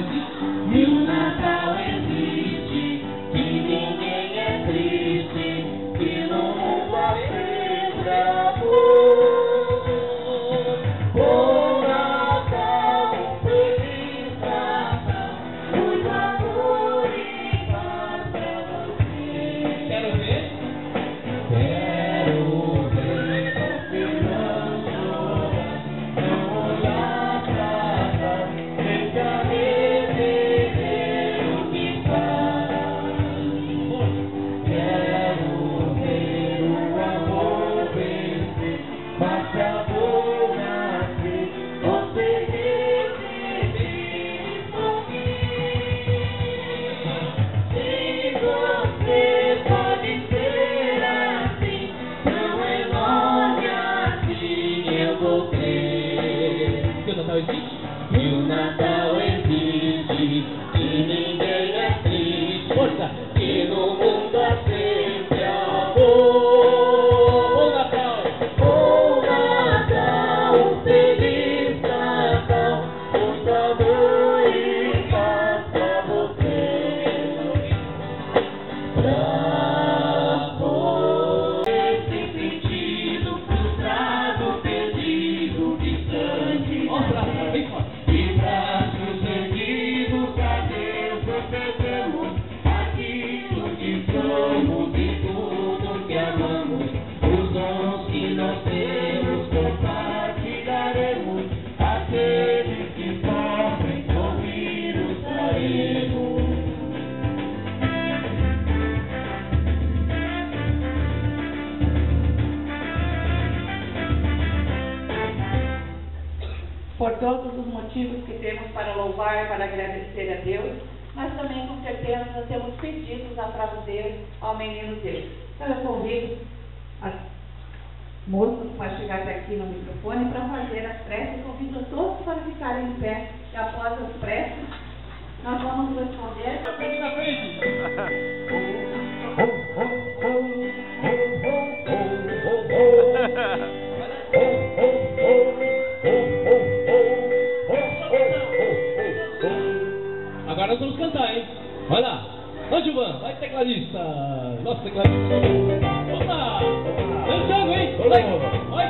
You Que o por todos os motivos que temos para louvar, para agradecer a Deus, mas também com certeza temos pedidos a fazer ao menino Deus. Então eu convido as moças para chegar até aqui no microfone para fazer as preces, convido todos para ficarem em pé e após as preces nós vamos responder. Cantar, hein? Vai lá. Vai, Gilvan. Vai, tecladista. Nossa, tecladista. Vamos lá. Cantando, hein? Vai. Vai.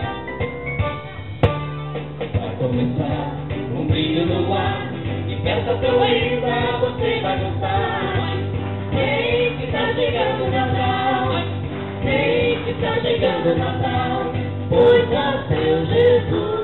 Vai começar um brilho no ar e festa tão linda, você vai gostar. Sei que tá chegando o Natal, sei que tá chegando o Natal, pois nasceu Jesus,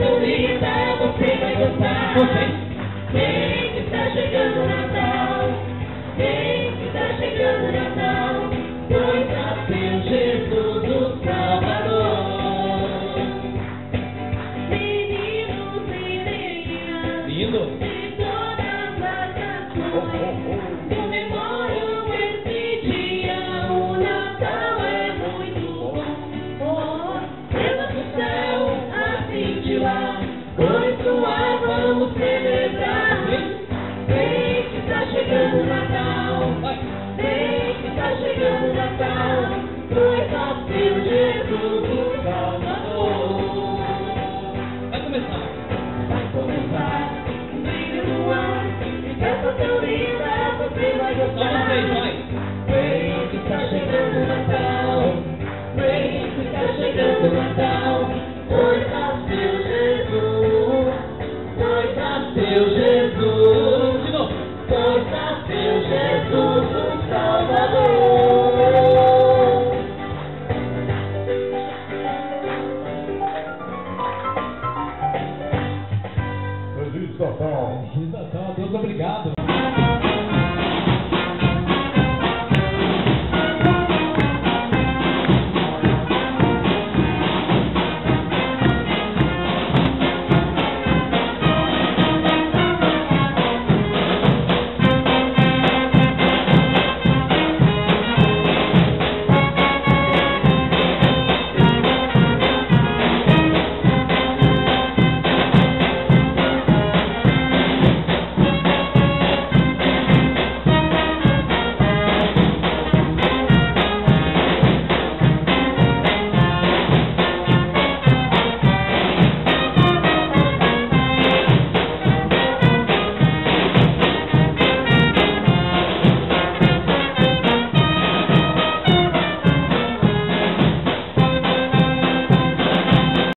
natureza, você vai gostar. Você. Quem está chegando?